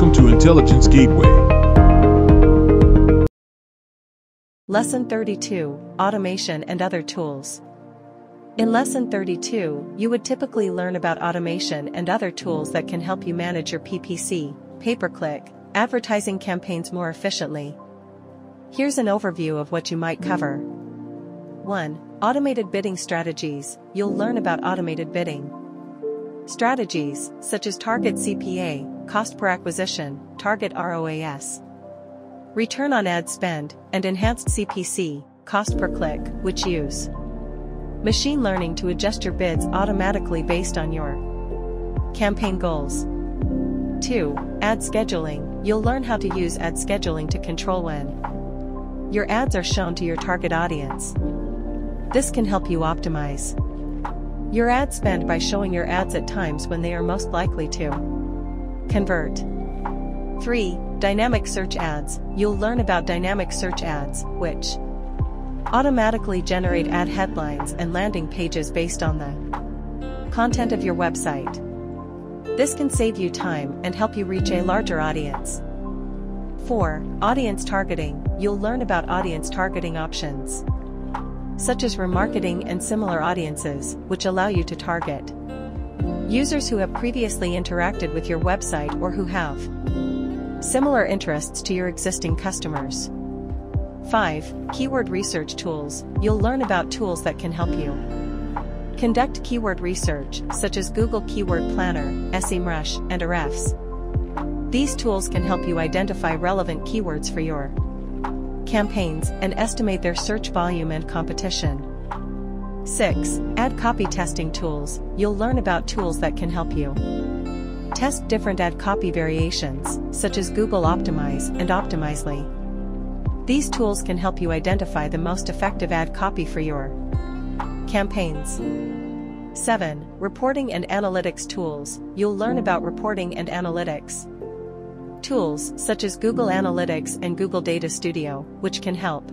Welcome to Intelligence Gateway. Lesson 32 Automation and Other Tools. In Lesson 32, you would typically learn about automation and other tools that can help you manage your PPC, pay per click, advertising campaigns more efficiently. Here's an overview of what you might cover. 1. Automated bidding strategies. You'll learn about automated bidding. Strategies, such as target CPA, cost per acquisition, target ROAS, return on ad spend, and enhanced CPC, cost per click, which use machine learning to adjust your bids automatically based on your campaign goals. 2. Ad scheduling. You'll learn how to use ad scheduling to control when your ads are shown to your target audience. This can help you optimize your ad spend by showing your ads at times when they are most likely to convert. 3. Dynamic search ads. You'll learn about dynamic search ads, which automatically generate ad headlines and landing pages based on the content of your website. This can save you time and help you reach a larger audience. 4. Audience targeting. You'll learn about audience targeting options such as remarketing and similar audiences, which allow you to target users who have previously interacted with your website or who have similar interests to your existing customers. 5. Keyword research tools. You'll learn about tools that can help you conduct keyword research, such as Google Keyword Planner, SEMrush, and Ahrefs. These tools can help you identify relevant keywords for your campaigns and estimate their search volume and competition. 6. Ad copy testing tools. You'll learn about tools that can help you test different ad copy variations, such as Google Optimize and Optimizely. These tools can help you identify the most effective ad copy for your campaigns. 7. Reporting and analytics tools. You'll learn about reporting and analytics tools such as Google Analytics and Google Data Studio, which can help.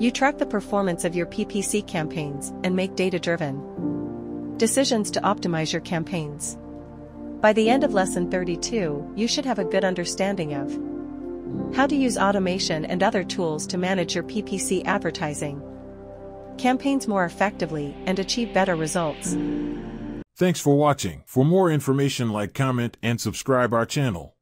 You track the performance of your PPC campaigns and make data-driven decisions to optimize your campaigns. By the end of lesson 32, you should have a good understanding of how to use automation and other tools to manage your PPC advertising campaigns more effectively and achieve better results. Thanks for watching. For more information like comment and subscribe our channel.